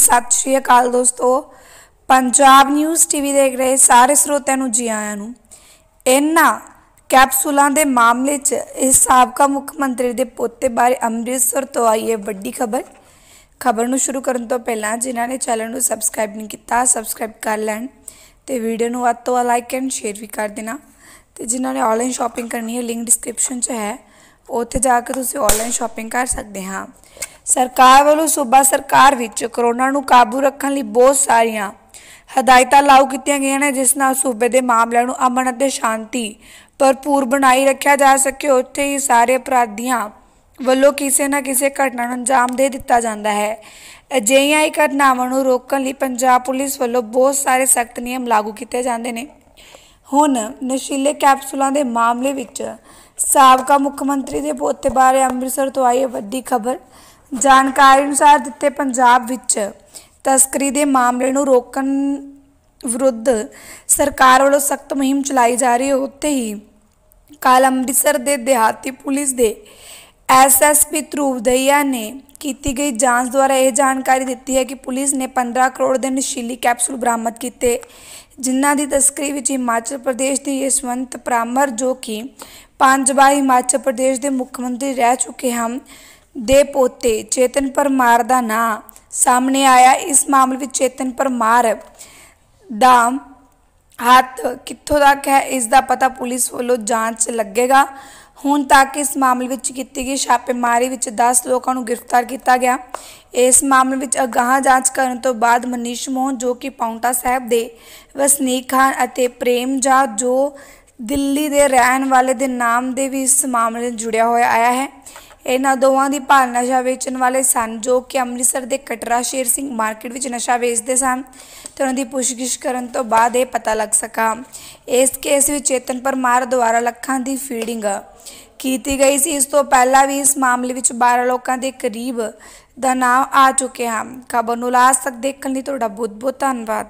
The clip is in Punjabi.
ਸਤਿ ਸ਼੍ਰੀ ਅਕਾਲ ਦੋਸਤੋ। ਪੰਜਾਬ ਨਿਊਜ਼ ਟੀਵੀ ਦੇਖ ਰਹੇ ਸਾਰੇ ਸਰੋਤਿਆਂ ਨੂੰ, ਜੀ ਆਇਆਂ ਨੂੰ। ਇਹਨਾਂ ਕੈਪਸੂਲਾਂ ਦੇ ਮਾਮਲੇ 'ਚ ਇਹ ਸਾਬਕਾ ਮੁੱਖ ਮੰਤਰੀ ਦੇ ਪੋਤੇ ਬਾਰੇ ਅੰਮ੍ਰਿਤਸਰ ਤੋਂ ਆਈ ਹੈ ਵੱਡੀ ਖਬਰ। ਖਬਰ ਨੂੰ ਸ਼ੁਰੂ ਕਰਨ ਤੋਂ ਪਹਿਲਾਂ ਜਿਨ੍ਹਾਂ ਨੇ ਚੈਨਲ ਨੂੰ ਸਬਸਕ੍ਰਾਈਬ ਨਹੀਂ ਕੀਤਾ ਸਬਸਕ੍ਰਾਈਬ ਕਰ ਲੈਣ ਤੇ ਵੀਡੀਓ ਨੂੰ ਵੱਧ ਤੋਂ ਵੱਧ ਲਾਈਕ ਐਂਡ ਸ਼ੇਅਰ ਵੀ ਕਰ ਦੇਣਾ। ਤੇ ਜਿਨ੍ਹਾਂ ਨੇ ਆਨਲਾਈਨ ਸ਼ਾਪਿੰਗ ਕਰਨੀ ਹੈ ਲਿੰਕ ਡਿਸਕ੍ਰਿਪਸ਼ਨ 'ਚ ਹੈ। ਉੱਥੇ ਜਾ ਕੇ ਤੁਸੀਂ ਆਨਲਾਈਨ ਸ਼ਾਪਿੰਗ ਕਰ ਸਕਦੇ ਹਾਂ। ਸਰਕਾਰ ਵੱਲੋਂ ਸੂਬਾ ਸਰਕਾਰ ਵਿੱਚ ਕਰੋਨਾ ਨੂੰ ਕਾਬੂ ਰੱਖਣ ਲਈ ਬਹੁਤ ਸਾਰੀਆਂ ਹਦਾਇਤਾਂ ਲਾਗੂ ਕੀਤੀਆਂ ਗਈਆਂ ਨੇ, ਜਿਸ ਨਾਲ ਸੂਬੇ ਦੇ ਮਾਮਲਿਆਂ ਨੂੰ ਅਮਨ ਅਤੇ ਸ਼ਾਂਤੀ ਭਰਪੂਰ ਬਣਾਈ ਰੱਖਿਆ ਜਾ ਸਕੇ। ਉੱਥੇ ਹੀ ਸਾਰੇ ਅਪਰਾਧੀਆਂ ਵੱਲੋਂ ਕਿਸੇ ਨਾ ਕਿਸੇ ਘਟਨਾ ਨੂੰ ਅੰਜਾਮ ਦੇ ਦਿੱਤਾ ਜਾਂਦਾ ਹੈ। ਅਜਿਹੀਆਂ ਹੀ ਘਟਨਾਵਾਂ ਨੂੰ ਰੋਕਣ ਲਈ ਪੰਜਾਬ ਪੁਲਿਸ ਵੱਲੋਂ ਬਹੁਤ ਸਾਰੇ ਸਖਤ ਨਿਯਮ ਲਾਗੂ ਕੀਤੇ ਜਾਂਦੇ ਨੇ। ਹੁਣ ਨਸ਼ੀਲੇ ਕੈਪਸੂਲਾਂ ਦੇ ਮਾਮਲੇ ਵਿੱਚ ਸਾਬਕਾ ਮੁੱਖ ਮੰਤਰੀ ਦੇ ਪੋਤੇ ਬਾਰੇ ਅੰਮ੍ਰਿਤਸਰ ਤੋਂ ਆਈ ਹੈ ਵੱਡੀ ਖਬਰ। ਜਾਣਕਾਰੀ ਅਨੁਸਾਰ ਦਿੱਤੇ ਪੰਜਾਬ ਵਿੱਚ ਤਸਕਰੀ ਦੇ ਮਾਮਲੇ ਨੂੰ ਰੋਕਣ ਵਿਰੁੱਧ ਸਰਕਾਰ ਵੱਲੋਂ ਸਖਤ ਮੁਹਿੰਮ ਚਲਾਈ ਜਾ ਰਹੀ ਹੈ। ਉੱਥੇ ਹੀ ਕੱਲ ਅੰਮ੍ਰਿਤਸਰ ਦੇ ਦਿਹਾਤੀ ਪੁਲਿਸ ਦੇ ਐਸਐਸਪੀ ਧਰੂਵ ਦਈਆ ਨੇ ਕੀਤੀ ਗਈ ਜਾਂਚ ਦੁਆਰਾ ਇਹ ਜਾਣਕਾਰੀ ਦਿੱਤੀ ਹੈ ਕਿ ਪੁਲਿਸ ਨੇ 15 ਕਰੋੜ ਦੇ ਨਸ਼ੀਲੀ ਕੈਪਸੂਲ ਬਰਾਮਦ ਕੀਤੇ। ਜਿਨ੍ਹਾਂ ਦੀ ਤਸਕਰੀ ਵਿੱਚ ਹਿਮਾਚਲ ਪ੍ਰਦੇਸ਼ ਦੇ ਯਸ਼ਵੰਤ ਪ੍ਰਾਮਰ ਜੋ ਕਿ ਪੰਜ ਵਾਰ ਹਿਮਾਚਲ ਪ੍ਰਦੇਸ਼ ਦੇ ਮੁੱਖ ਮੰਤਰੀ ਰਹਿ ਚੁੱਕੇ ਹਨ, ਦੇ ਪੋਤੇ ਚੇਤਨ ਪਰਮਾਰ ਦਾ ਨਾਂ ਸਾਹਮਣੇ ਆਇਆ। ਇਸ ਮਾਮਲੇ ਵਿੱਚ ਚੇਤਨ ਪਰਮਾਰ ਦਾ ਹੱਥ ਕਿੱਥੋਂ ਤੱਕ ਹੈ, ਇਸ ਦਾ ਪਤਾ ਪੁਲਿਸ ਵੱਲੋਂ ਜਾਂਚ ਲੱਗੇਗਾ। ਹੁਣ ਤੱਕ ਇਸ ਮਾਮਲੇ ਵਿੱਚ ਕੀਤੀ ਗਈ ਛਾਪੇਮਾਰੀ ਵਿੱਚ 10 ਲੋਕਾਂ ਨੂੰ ਗ੍ਰਿਫਤਾਰ ਕੀਤਾ ਗਿਆ। ਇਸ ਮਾਮਲੇ ਵਿੱਚ ਅਗਾਹ ਜਾਂਚ ਕਰਨ ਤੋਂ ਬਾਅਦ ਮਨੀਸ਼ ਮੋਹਨ, ਜੋ ਕਿ ਪੌਂਟਾ ਸਾਹਿਬ ਦੇ ਵਸਨੀਕ ਹਨ ਅਤੇ ਪ੍ਰੇਮ ਜਾ ਜੋ ਦਿੱਲੀ ਦੇ ਰਹਿਣ ਵਾਲੇ ਦੇ ਨਾਮ ਦੇ ਵੀ ਇਸ ਮਾਮਲੇ ਨਾਲ ਜੁੜਿਆ ਹੋਇਆ, ਆਇਆ ਹੈ। ਇਹਨਾਂ ਦੋਵਾਂ ਦੀ ਭਾਲ ਨਸ਼ਾ ਵੇਚਣ ਵਾਲੇ ਸਨ, ਜੋ ਕਿ ਅੰਮ੍ਰਿਤਸਰ ਦੇ ਕਟਰਾ ਸ਼ੇਰ ਸਿੰਘ ਮਾਰਕੀਟ ਵਿੱਚ ਨਸ਼ਾ ਵੇਚਦੇ ਸਨ ਤੇ ਉਹਨਾਂ ਦੀ ਪੁੱਛਗਿੱਛ ਕਰਨ ਤੋਂ ਬਾਅਦ ਇਹ ਪਤਾ ਲੱਗ ਸਕਾ। ਇਸ ਕੇਸ ਵਿੱਚ ਚੇਤਨ ਪਰਮਾਰ ਦੁਆਰਾ ਲੱਖਾਂ ਦੀ ਫੀਡਿੰਗ ਕੀਤੀ ਗਈ ਸੀ। ਇਸ ਤੋਂ ਪਹਿਲਾਂ ਵੀ ਇਸ ਮਾਮਲੇ ਵਿੱਚ 12 ਲੋਕਾਂ ਦੇ ਕਰੀਬ ਦਾ ਨਾਮ ਆ ਚੁੱਕੇ ਹਨ ਖਬਰ ਨੂੰ ਲਾਸਟ ਤੱਕ ਦੇਖਣ ਲਈ ਤੁਹਾਡਾ ਬਹੁਤ ਬਹੁਤ ਧੰਨਵਾਦ।